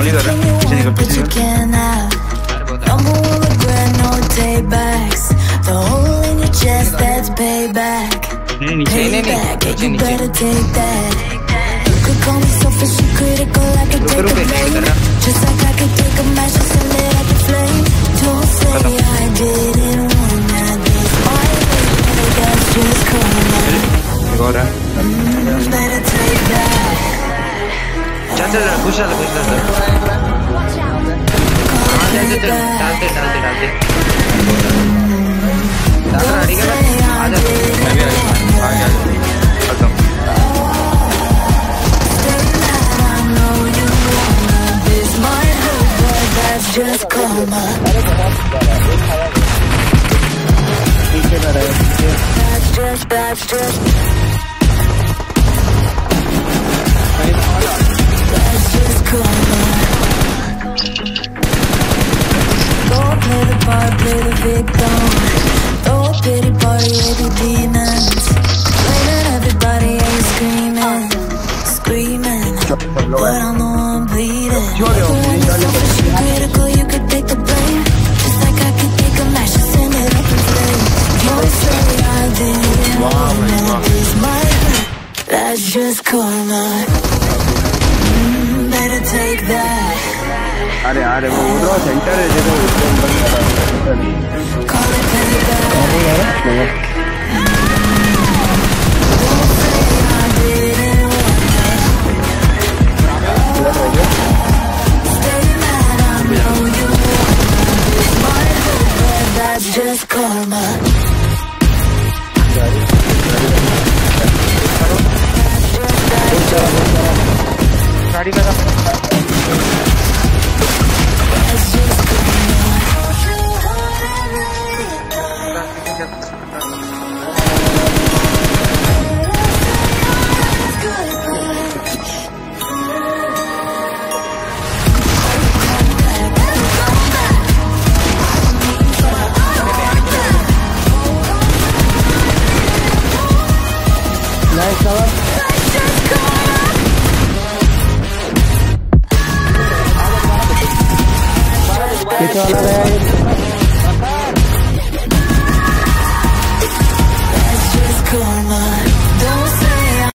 only the But Agora. Better take that. चल चल घुस डाल घुस डाल डालते डालते डालते डाल रहा ठीक है आ जा मैं भी आ गया खत्म Just karma. That's just, that's just. play the victim. Throw a pity party with your demons. Blaming everybody and you screaming, screaming. But I'm the one bleeding. The one that's selfish and critical, you could take the blame. Just like I could take a match and send it up in flames. Don't say I didn't want that. This might hurt. That's just karma. Mm, better take that. अरे अरे वो उधर centre है जगह payback. Don't say I didn't want that. Stay mad, I know you want that. This might hurt, but that's just karma. गाड़ी का Nice lan. Geç oraya.